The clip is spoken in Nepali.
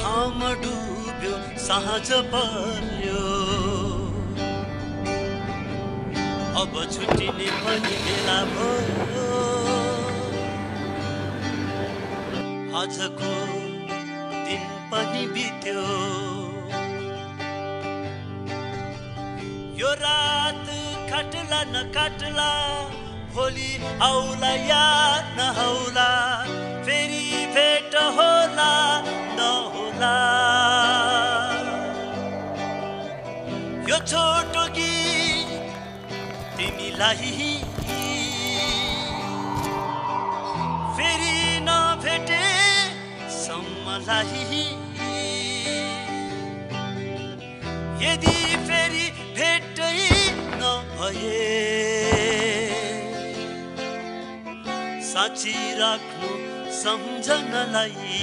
आँखामा डुब्यो साँझ पर्यो अब छुट्टिने पनि बेला भयो। आजको दिन पनि बित्यो। यो रात काट्ला न काट्ला भोलि आउला या नहौला यो छोटो गीत तिमीलाई फेरि नभेटे सम्मलाई। यदि फेरि भेटै नभए साँची राख्नु सम्झनलाई।